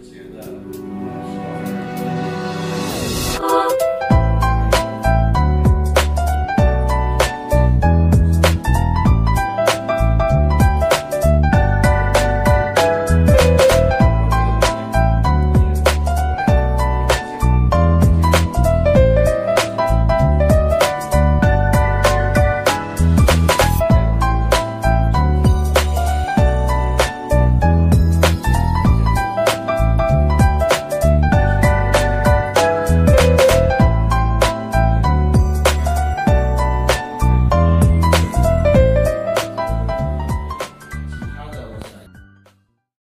Good that.